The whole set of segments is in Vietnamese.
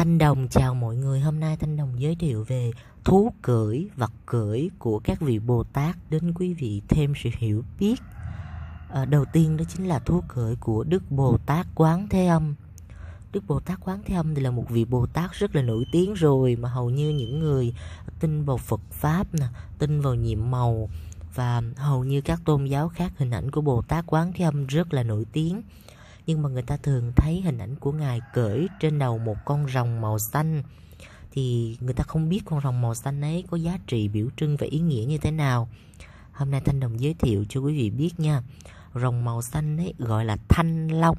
Thanh Đồng chào mọi người. Hôm nay Thanh Đồng giới thiệu về thú cưỡi, vật cưỡi của các vị Bồ Tát đến quý vị thêm sự hiểu biết. À, đầu tiên đó chính là thú cưỡi của Đức Bồ Tát Quán Thế Âm. Đức Bồ Tát Quán Thế Âm thì là một vị Bồ Tát rất là nổi tiếng rồi mà hầu như những người tin vào Phật Pháp, nè, tin vào nhiệm màu và hầu như các tôn giáo khác hình ảnh của Bồ Tát Quán Thế Âm rất là nổi tiếng nhưng mà người ta thường thấy hình ảnh của ngài cởi trên đầu một con rồng màu xanh. Thì người ta không biết con rồng màu xanh ấy có giá trị, biểu trưng và ý nghĩa như thế nào. Hôm nay thanh đồng giới thiệu cho quý vị biết nha, rồng màu xanh ấy gọi là thanh long.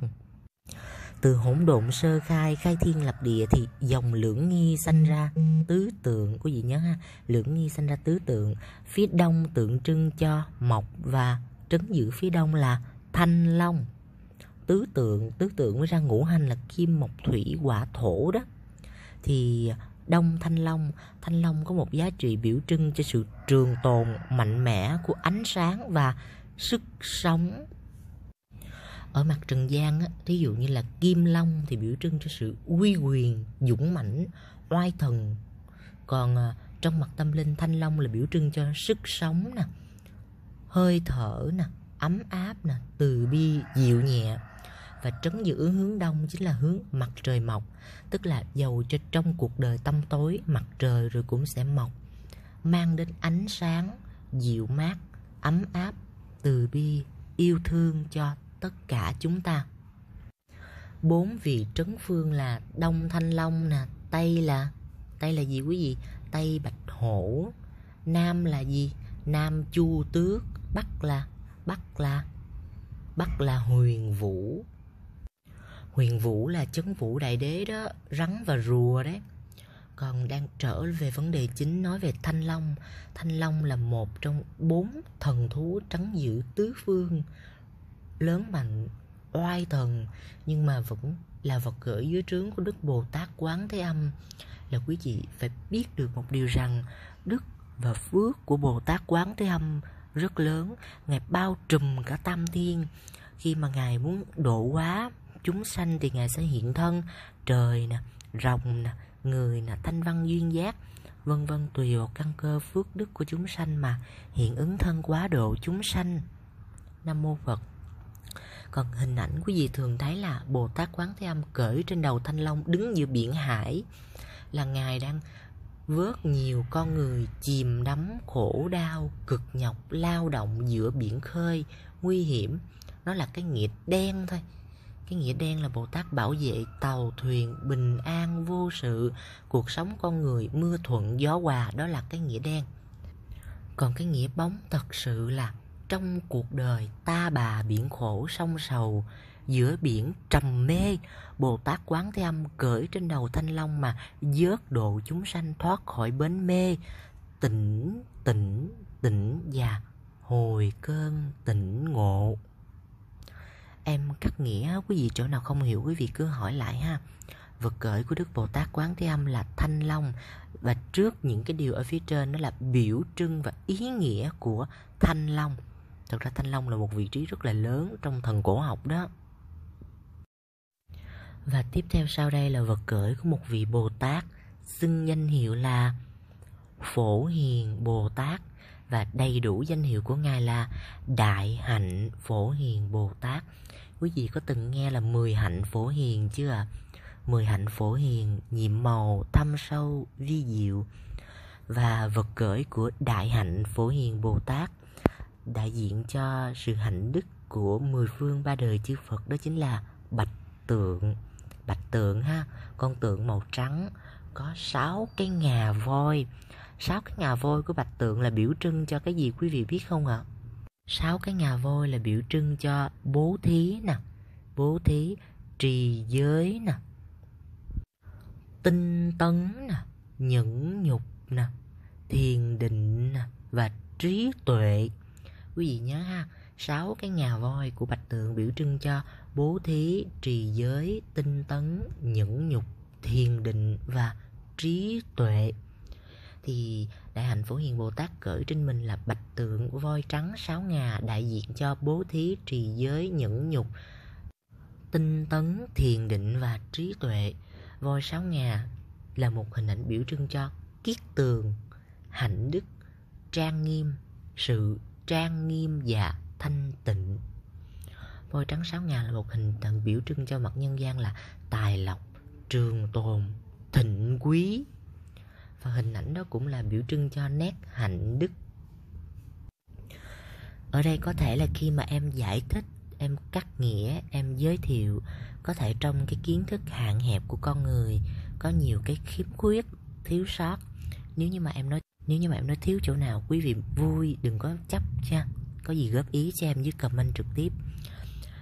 Từ hỗn độn sơ khai khai thiên lập địa thì dòng lưỡng nghi sanh ra tứ tượng. Quý vị nhớ ha, lưỡng nghi sanh ra tứ tượng. Phía đông tượng trưng cho mộc và trấn giữ phía đông là thanh long tứ tượng tứ tượng mới ra ngũ hành là kim mộc thủy hỏa thổ đó. Thì đông thanh long thanh long có một giá trị biểu trưng cho sự trường tồn mạnh mẽ của ánh sáng và sức sống. Ở mặt trần gian á, thí dụ như là kim long thì biểu trưng cho sự uy quyền dũng mãnh oai thần. Còn à, trong mặt tâm linh thanh long là biểu trưng cho sức sống nè hơi thở nè ấm áp nè từ bi dịu nhẹ và trấn giữ hướng đông chính là hướng mặt trời mọc, tức là dầu cho trong cuộc đời tâm tối, mặt trời rồi cũng sẽ mọc, mang đến ánh sáng, dịu mát, ấm áp, từ bi, yêu thương cho tất cả chúng ta. Bốn vị trấn phương là đông thanh long nè, tây là tây là gì quý vị? Tây bạch hổ, nam là gì? Nam chu tước, bắc là bắc là bắc là huyền vũ huyền vũ là chấn vũ đại đế đó, rắn và rùa đấy. Còn đang trở về vấn đề chính, nói về thanh long. Thanh long là một trong bốn thần thú trắng dữ tứ phương, lớn mạnh oai thần, nhưng mà vẫn là vật gửi dưới trướng của đức bồ tát quán thế âm. Là quý vị phải biết được một điều rằng, đức và phước của bồ tát quán thế âm rất lớn, ngài bao trùm cả tam thiên. Khi mà ngài muốn độ hóa chúng sanh thì ngài sẽ hiện thân, trời nè, rồng nè, người nè, thanh văn duyên giác, vân vân tùy vào căn cơ phước đức của chúng sanh mà hiện ứng thân quá độ chúng sanh. Nam mô phật. Còn hình ảnh quý vị thường thấy là bồ tát quán thế âm cởi trên đầu thanh long đứng giữa biển hải, là ngài đang vớt nhiều con người chìm đắm khổ đau, cực nhọc, lao động giữa biển khơi, nguy hiểm. Nó là cái nghĩa đen thôi cái nghĩa đen là bồ tát bảo vệ tàu thuyền bình an vô sự, cuộc sống con người mưa thuận gió hòa, đó là cái nghĩa đen. Còn cái nghĩa bóng thật sự là trong cuộc đời ta bà biển khổ sông sầu, giữa biển trầm mê, bồ tát quán thế âm cởi trên đầu thanh long mà vớt độ chúng sanh thoát khỏi bến mê tỉnh tỉnh tỉnh và hồi cơn tỉnh ngộ em cắt nghĩa quý vị chỗ nào không hiểu quý vị cứ hỏi lại ha. Vật cởi của đức bồ tát quán thế âm là thanh long và trước những cái điều ở phía trên đó là biểu trưng và ý nghĩa của thanh long. Thật ra thanh long là một vị trí rất là lớn trong thần cổ học đó. Và tiếp theo sau đây là vật gửi của một vị bồ tát xưng danh hiệu là phổ hiền bồ tát và đầy đủ danh hiệu của ngài là đại hạnh phổ hiền bồ tát quý vị có từng nghe là 10 hạnh phổ hiền chưa ạ? À? 10 hạnh phổ hiền, nhiệm màu, thâm sâu, vi diệu và vật cởi của đại hạnh phổ hiền Bồ Tát đại diện cho sự hạnh đức của mười phương ba đời chư Phật đó chính là bạch tượng bạch tượng ha con tượng màu trắng có sáu cái ngà voi sáu cái ngà voi của bạch tượng là biểu trưng cho cái gì quý vị biết không ạ? Sáu cái ngà voi là biểu trưng cho bố thí nè, bố thí trì giới nè, tinh tấn nè, nhẫn nhục nè, thiền định nè và trí tuệ. Quý vị nhớ ha, sáu cái ngà voi của bạch tượng biểu trưng cho bố thí, trì giới, tinh tấn, nhẫn nhục, thiền định và trí tuệ thì đại hạnh phổ hiền bồ tát cởi trên mình là bạch tượng voi trắng sáu ngà đại diện cho bố thí trì giới nhẫn nhục, tinh tấn, thiền định và trí tuệ. Voi sáu ngà là một hình ảnh biểu trưng cho kiết tường, hạnh đức, trang nghiêm, sự trang nghiêm và thanh tịnh. Voi trắng sáu ngà là một hình tượng biểu trưng cho mặt nhân gian là tài lộc, trường tồn, thịnh quý và hình ảnh đó cũng là biểu trưng cho nét hạnh đức. Ở đây có thể là khi mà em giải thích, em cắt nghĩa, em giới thiệu, có thể trong cái kiến thức hạn hẹp của con người có nhiều cái khiếm khuyết, thiếu sót. Nếu như mà em nói, nếu như mà em nói thiếu chỗ nào, quý vị vui, đừng có chấp nha. Có gì góp ý cho em dưới comment trực tiếp.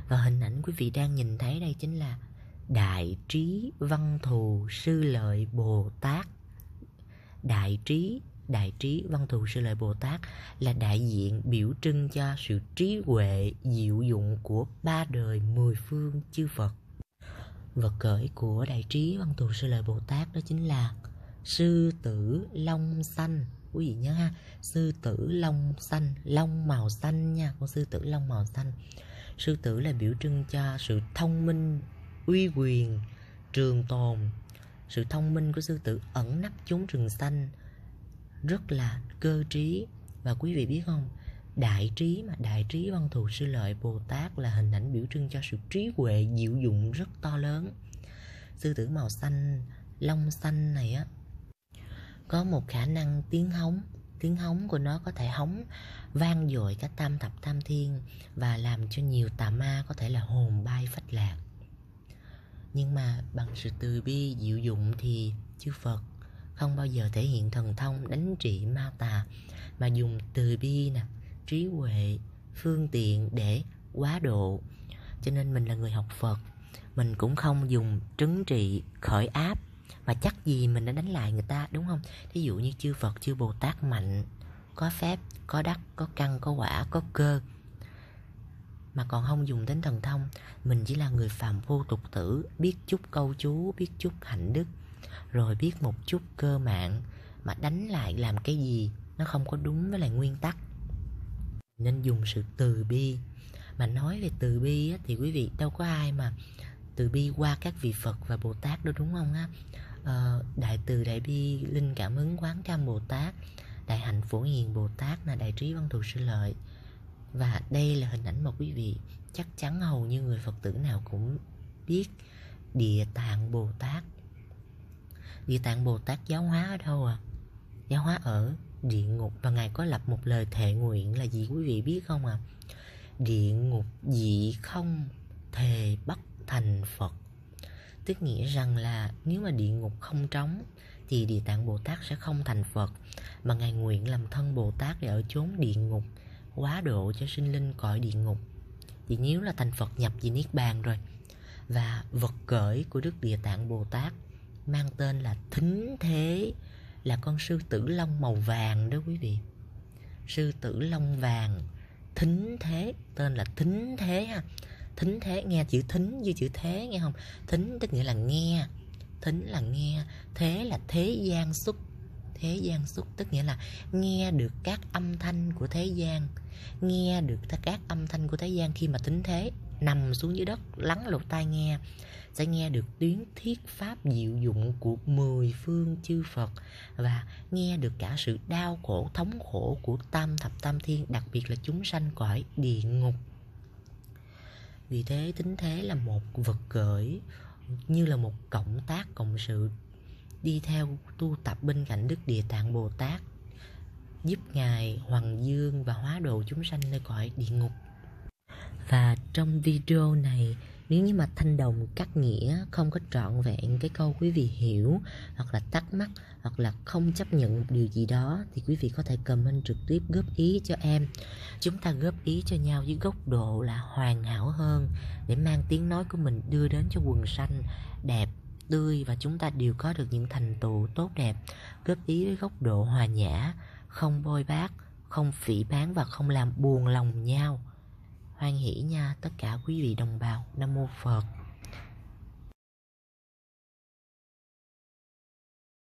Và hình ảnh quý vị đang nhìn thấy đây chính là đại trí văn thù sư lợi bồ tát đại trí đại trí văn thù sư lợi bồ tát là đại diện biểu trưng cho sự trí huệ, diệu dụng của ba đời mười phương chư phật. Vật khởi của đại trí văn thù sư lợi bồ tát đó chính là sư tử long xanh. Quý vị nhớ ha, sư tử long xanh, long màu xanh nha, con sư tử long màu xanh. Sư tử là biểu trưng cho sự thông minh, uy quyền, trường tồn sự thông minh của sư tử ẩn nấp chốn rừng xanh rất là cơ trí. Và quý vị biết không, đại trí mà, đại trí văn thù sư lợi bồ tát là hình ảnh biểu trưng cho sự trí huệ diệu dụng rất to lớn. Sư tử màu xanh, lông xanh này á, có một khả năng tiếng hóng tiếng hóng của nó có thể hóng vang dội cả tam thập tam thiên và làm cho nhiều tà ma có thể là hồn bay phách lạc nhưng mà bằng sự từ bi, dịu dụng thì chư phật không bao giờ thể hiện thần thông đánh trị ma tà, mà dùng từ bi nè, trí huệ, phương tiện để quá độ. Cho nên mình là người học phật, mình cũng không dùng trấn trị, khởi áp, mà chắc gì mình đã đánh lại người ta, đúng không? Thí dụ như chư phật, chư bồ tát mạnh, có phép, có đắc, có căn, có quả, có cơ mà còn không dùng đến thần thông. Mình chỉ là người phàm phu tục tử biết chút câu chú biết chút hạnh đức rồi biết một chút cơ mạng mà đánh lại làm cái gì nó không có đúng với lại nguyên tắc. Nên dùng sự từ bi. Mà nói về từ bi á, thì quý vị đâu có ai mà từ bi qua các vị phật và bồ tát đâu đúng không á? Ờ, đại từ đại bi linh cảm ứng quán cam bồ tát đại hạnh phổ hiền bồ tát là đại trí văn thù sư lợi và đây là hình ảnh mà quý vị chắc chắn hầu như người phật tử nào cũng biết. Địa tạng bồ tát. Địa tạng bồ tát giáo hóa ở đâu à giáo hóa ở địa ngục. Và ngài có lập một lời thệ nguyện là gì quý vị biết không à địa ngục dị không thề bắt thành phật. Tức nghĩa rằng là nếu mà địa ngục không trống thì địa tạng bồ tát sẽ không thành phật. Mà ngài nguyện làm thân bồ tát để ở chốn địa ngục quá độ cho sinh linh cõi địa ngục. Vì nếu là thành phật nhập về niết bàn rồi, và vật cởi của đức địa tạng bồ tát mang tên là thính thế, là con sư tử long màu vàng đó quý vị. Sư tử long vàng, thính thế, tên là thính thế ha. Thính thế, nghe chữ thính như chữ thế nghe không? Thính tức nghĩa là nghe. Thính là nghe, thế là thế gian xuất thế gian xúc, tức nghĩa là nghe được các âm thanh của thế gian, nghe được các âm thanh của thế gian khi mà tính thế, nằm xuống dưới đất, lắng lột tai nghe, sẽ nghe được tiếng thiết pháp diệu dụng của mười phương chư Phật và nghe được cả sự đau khổ, thống khổ của tam thập tam thiên, đặc biệt là chúng sanh cõi địa ngục. Vì thế, tính thế là một vật cởi như là một cộng tác, cộng sự đi theo tu tập bên cạnh Đức Địa Tạng Bồ Tát, giúp Ngài Hoàng Dương và hóa độ chúng sanh nơi cõi địa ngục. Và trong video này, nếu như mà thanh đồng cắt nghĩa không có trọn vẹn cái câu quý vị hiểu, hoặc là thắc mắc, hoặc là không chấp nhận một điều gì đó, thì quý vị có thể comment trực tiếp góp ý cho em chúng ta góp ý cho nhau với góc độ là hoàn hảo hơn, để mang tiếng nói của mình đưa đến cho quần xanh đẹp tươi và chúng ta đều có được những thành tựu tốt đẹp, góp ý với góc độ hòa nhã, không bôi bác, không phỉ bán và không làm buồn lòng nhau. Hoan hỷ nha tất cả quý vị đồng bào. Nam mô phật.